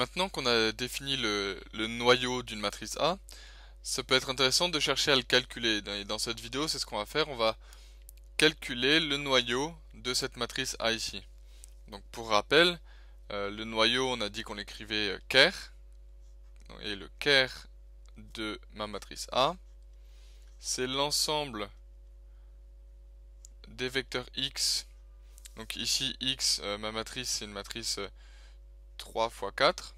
Maintenant qu'on a défini le, noyau d'une matrice A, ça peut être intéressant de chercher à le calculer. Et dans cette vidéo, c'est ce qu'on va faire. On va calculer le noyau de cette matrice A ici. Donc pour rappel, euh, le noyau, on a dit qu'on écrivait ker. Et le ker de ma matrice A, c'est l'ensemble des vecteurs x. Donc ici, x, euh, ma matrice, c'est une matrice 3 x 4.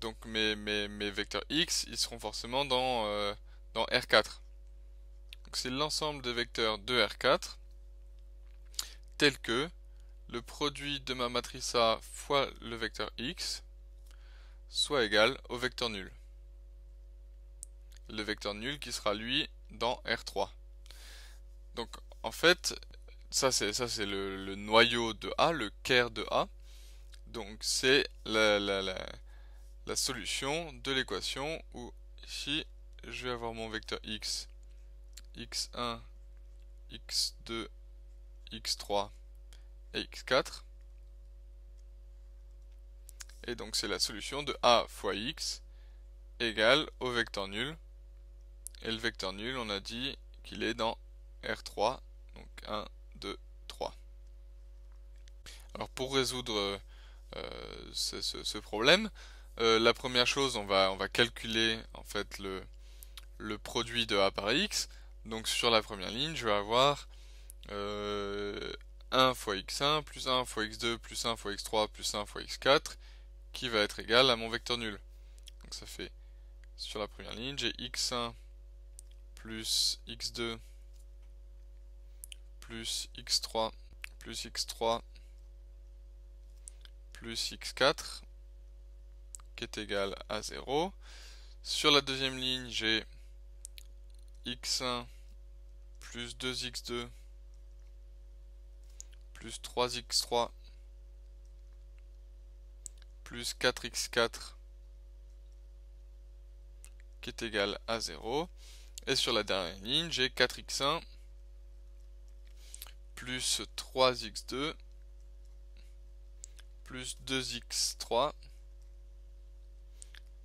Donc mes, mes, vecteurs x, ils seront forcément dans, euh, dans R4. Donc c'est l'ensemble des vecteurs de R4 tel que le produit de ma matrice A fois le vecteur x soit égal au vecteur nul. Le vecteur nul qui sera lui dans R3. Donc en fait, ça c'est c'est le, noyau de A, le ker de A. Donc c'est la, solution de l'équation où ici je vais avoir mon vecteur x, x1, x2, x3 et x4. Et donc c'est la solution de a fois x égale au vecteur nul. Et le vecteur nul, on a dit qu'il est dans R3. Donc 1, 2, 3. Alors pour résoudre euh, ce, problème. Euh, la première chose, on va, on va calculer en fait le, le produit de a par x. Donc sur la première ligne, je vais avoir 1 euh, fois x1 plus 1 fois x2 plus 1 fois x3 plus 1 fois x4 qui va être égal à mon vecteur nul. Donc ça fait sur la première ligne, j'ai x1 plus x2 plus x3 plus x3 plus x4 qui est égal à 0. Sur la deuxième ligne, j'ai x1 plus 2x2 plus 3x3 plus 4x4 qui est égal à 0. Et sur la dernière ligne, j'ai 4x1 plus 3x2 plus 2x3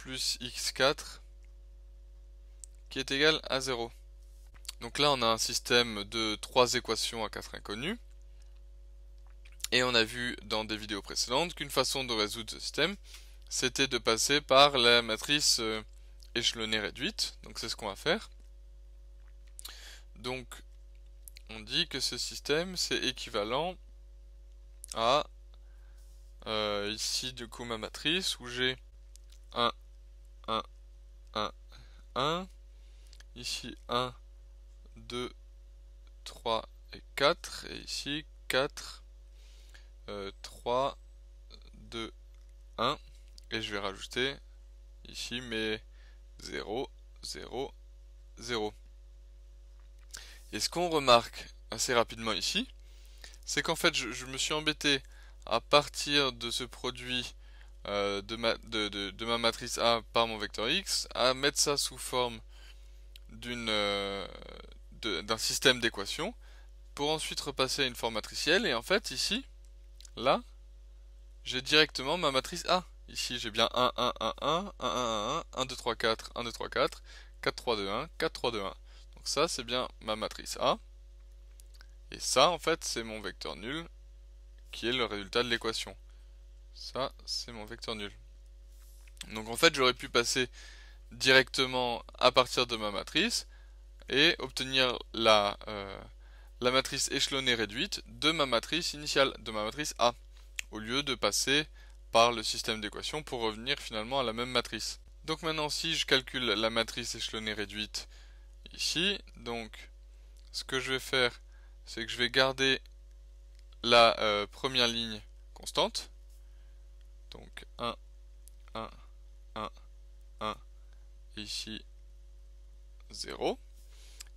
plus x4 qui est égal à 0. Donc là on a un système de trois équations à quatre inconnues. Et on a vu dans des vidéos précédentes qu'une façon de résoudre ce système, c'était de passer par la matrice euh, échelonnée réduite. Donc c'est ce qu'on va faire. Donc on dit que ce système c'est équivalent à euh, ici du coup ma matrice où j'ai 1, 1, 1, 1, ici 1, 2, 3 et 4, et ici 4, 3, 2, 1, et je vais rajouter ici mes 0, 0, 0. Et ce qu'on remarque assez rapidement ici, c'est qu'en fait je, me suis embêté à partir de ce produit euh, de, ma, matrice A par mon vecteur X, à mettre ça sous forme euh, d'un système d'équations, pour ensuite repasser à une forme matricielle, et en fait ici, là, j'ai directement ma matrice A. Ici j'ai bien 1, 1, 1, 1, 1, 1, 1, 1, 1, 2, 3, 4, 1, 2, 3, 4, 4, 3, 2, 1, 4, 3, 2, 1. Donc ça c'est bien ma matrice A. Et ça en fait c'est mon vecteur nul qui est le résultat de l'équation. Ça, c'est mon vecteur nul. Donc en fait, j'aurais pu passer directement à partir de ma matrice et obtenir la, euh, matrice échelonnée réduite de ma matrice initiale, de ma matrice A, au lieu de passer par le système d'équation pour revenir finalement à la même matrice. Donc maintenant, si je calcule la matrice échelonnée réduite ici, donc ce que je vais faire, c'est que je vais garder la euh, première ligne constante. Donc 1, 1, 1, 1, ici 0.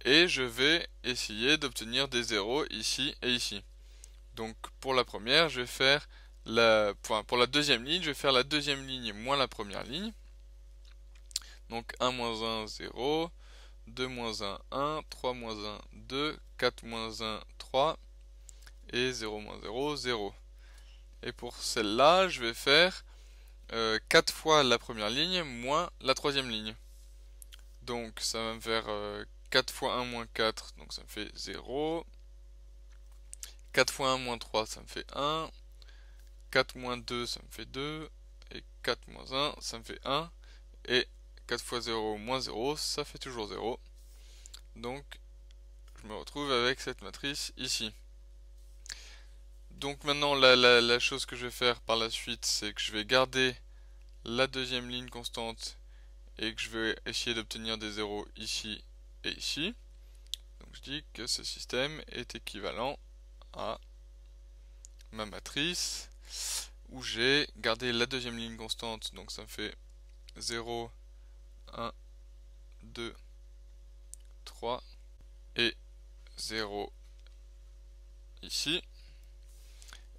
Et je vais essayer d'obtenir des zéros ici et ici. Donc pour la première, je vais faire la, pour la deuxième ligne, je vais faire la deuxième ligne moins la première ligne. Donc 1 moins 1, 0, 2 moins 1, 1, 3 moins 1, 2, 4 moins 1, 3, et 0 moins 0, 0. Et pour celle-là, je vais faire 4 euh, fois la première ligne moins la troisième ligne. Donc ça va me faire 4 fois 1 moins 4, donc ça me fait 0. 4 fois 1 moins 3, ça me fait 1. 4 moins 2, ça me fait 2. Et 4 moins 1, ça me fait 1. Et 4 fois 0 moins 0, ça fait toujours 0. Donc je me retrouve avec cette matrice ici. Donc maintenant la, chose que je vais faire par la suite c'est que je vais garder la deuxième ligne constante et que je vais essayer d'obtenir des zéros ici et ici. Donc je dis que ce système est équivalent à ma matrice où j'ai gardé la deuxième ligne constante donc ça me fait 0, 1, 2, 3 et 0 ici.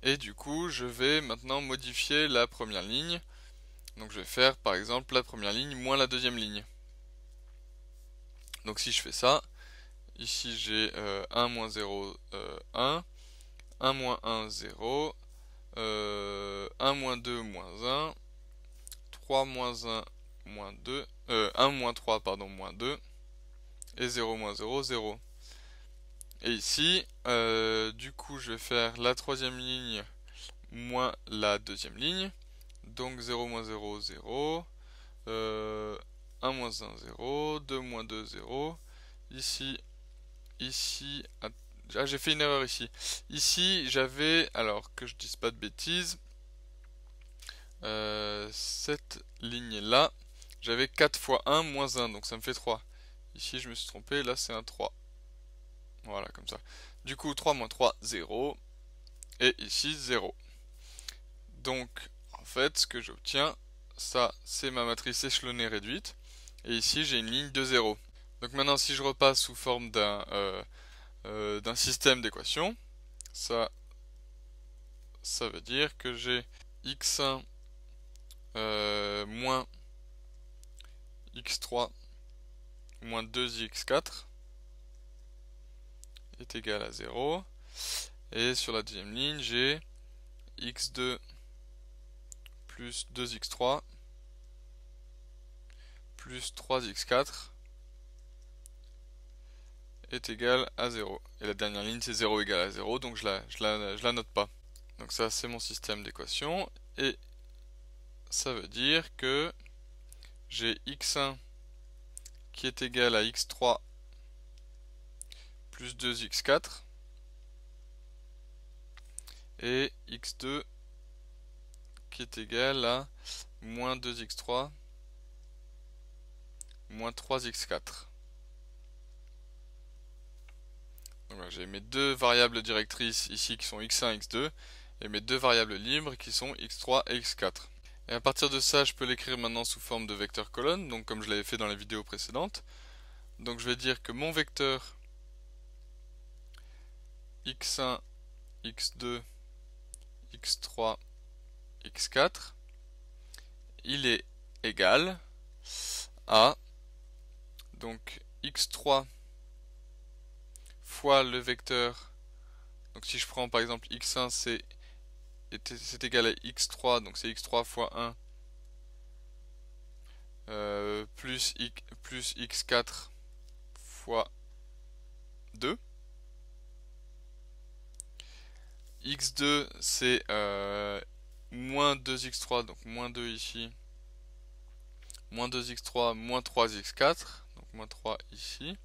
Et du coup, je vais maintenant modifier la première ligne. Donc je vais faire par exemple la première ligne moins la deuxième ligne. Donc si je fais ça, ici j'ai 1 moins 0, 1, 1 moins 1, 0, 1 moins 2, moins 1, 3 moins 1, moins 2, 1 moins 3, pardon, moins 2, et 0 moins 0, 0. Et ici, euh, du coup, je vais faire la troisième ligne moins la deuxième ligne. Donc 0 moins 0, 0. 1 moins 1, 0. 2 moins 2, 0. Ici, ici, ah, j'ai fait une erreur ici. Ici, j'avais, alors que je dise pas de bêtises, euh, cette ligne-là, j'avais 4 fois 1 moins 1, donc ça me fait 3. Ici, je me suis trompé, là c'est un 3. Voilà, comme ça. Du coup, 3 moins 3, 0. Et ici, 0. Donc, en fait, ce que j'obtiens, ça, c'est ma matrice échelonnée réduite. Et ici, j'ai une ligne de 0. Donc maintenant, si je repasse sous forme d'un euh, euh, système d'équations, ça, ça veut dire que j'ai x1 euh, moins x3 moins 2x4 est égal à 0. Et sur la deuxième ligne, j'ai x2 plus 2x3 plus 3x4 est égal à 0. Et la dernière ligne, c'est 0 égal à 0, donc je la, je la, je la note pas. Donc ça, c'est mon système d'équation. Et ça veut dire que j'ai x1 qui est égal à x3 plus 2x4 et x2 qui est égal à moins 2x3 moins 3x4. j'ai mes deux variables directrices ici qui sont x1 et x2 et mes deux variables libres qui sont x3 et x4. Et à partir de ça, je peux l'écrire maintenant sous forme de vecteur colonne, donc comme je l'avais fait dans la vidéo précédente. Donc je vais dire que mon vecteur x1, x2, x3, x4, il est égal à donc x3 fois le vecteur donc si je prends par exemple x1 c'est c'est égal à x3 donc c'est x3 fois 1 euh, plus, x, plus x4 fois 2 x2 c'est euh, moins 2x3 donc moins 2 ici moins 2x3 moins 3x4 donc moins 3 ici.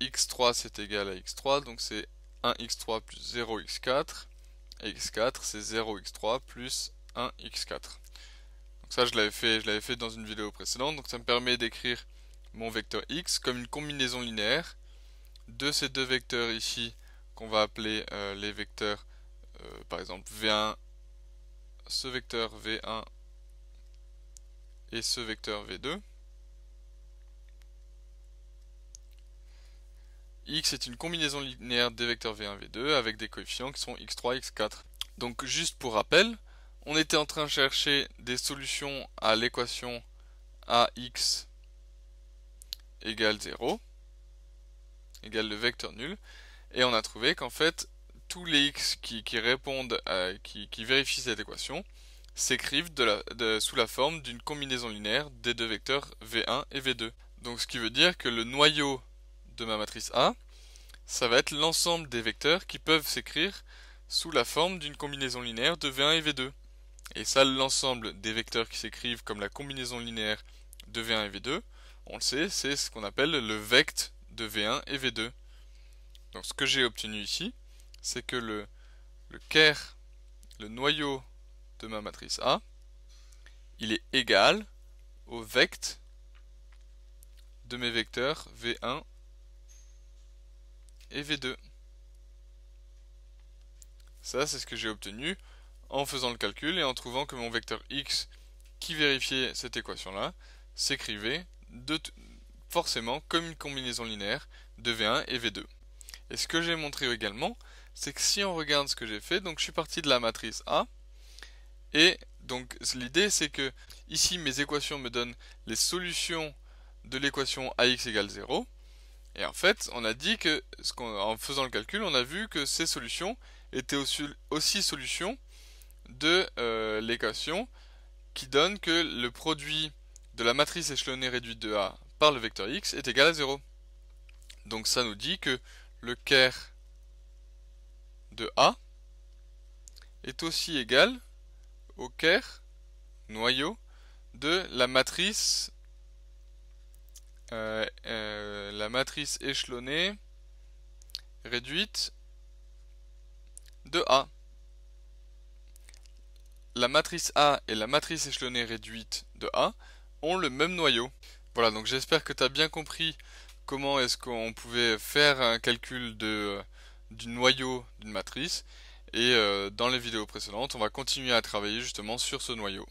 X3 c'est égal à x3 donc c'est 1x3 plus 0x4 et x4 c'est 0x3 plus 1x4 donc ça je l'avais je l'avais fait dans une vidéo précédente donc ça me permet d'écrire mon vecteur x comme une combinaison linéaire de ces deux vecteurs ici qu'on va appeler euh, les vecteurs, euh, par exemple V1, ce vecteur V1 et ce vecteur V2. x est une combinaison linéaire des vecteurs V1 V2 avec des coefficients qui sont x3 x4. Donc juste pour rappel, on était en train de chercher des solutions à l'équation ax égale 0 égale le vecteur nul et on a trouvé qu'en fait, tous les x qui, répondent, qui, vérifient cette équation, s'écrivent sous la forme d'une combinaison linéaire des deux vecteurs V1 et V2. Donc ce qui veut dire que le noyau de ma matrice A, ça va être l'ensemble des vecteurs qui peuvent s'écrire sous la forme d'une combinaison linéaire de V1 et V2. Et ça, l'ensemble des vecteurs qui s'écrivent comme la combinaison linéaire de V1 et V2, on le sait, c'est ce qu'on appelle le vect de V1 et V2. Donc ce que j'ai obtenu ici, c'est que le, le le noyau de ma matrice A, il est égal au vect de mes vecteurs V1 et V2. Ça, c'est ce que j'ai obtenu en faisant le calcul et en trouvant que mon vecteur x qui vérifiait cette équation-là s'écrivait forcément comme une combinaison linéaire de V1 et V2. Et ce que j'ai montré également, c'est que si on regarde ce que j'ai fait, donc je suis parti de la matrice A, et donc l'idée c'est que ici mes équations me donnent les solutions de l'équation ax égale 0, et en fait on a dit que, en faisant le calcul, on a vu que ces solutions étaient aussi, solutions de euh, l'équation qui donne que le produit de la matrice échelonnée réduite de A par le vecteur x est égal à 0. Donc ça nous dit que le ker de A est aussi égal au ker noyau de la matrice euh, euh, la matrice échelonnée réduite de A. La matrice A et la matrice échelonnée réduite de A ont le même noyau. Voilà, donc j'espère que tu as bien compris comment est-ce qu'on pouvait faire un calcul de, du noyau d'une matrice. Et euh, dans les vidéos précédentes, on va continuer à travailler justement sur ce noyau.